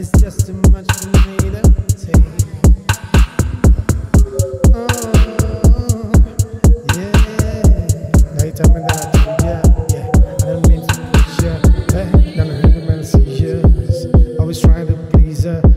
It's just too much for me to take. Oh, yeah. Now you tell me that I told ya. Yeah, I don't mean to push ya. Hey, now I'm having my seizures. Always trying to please her.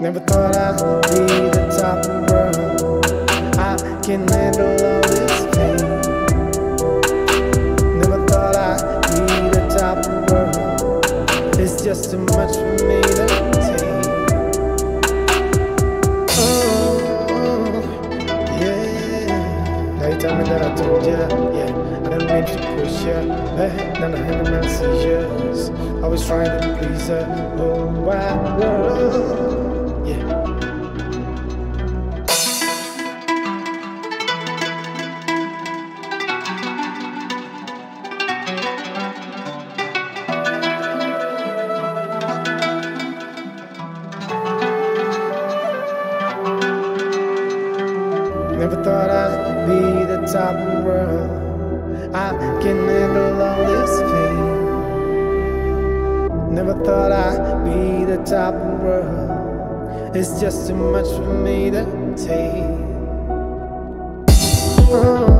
Never thought I'd be the top of the world. I can handle all this pain. Never thought I'd be the top of the world. It's just too much for me to take. Oh, yeah. Now you tell me that I told you, yeah. I didn't mean you push you back. Now I handle my seizures. was trying to please her. Oh, wide world. Be top of the world. I can handle all this pain. Never thought I'd be the top of the world. It's just too much for me to take. Oh,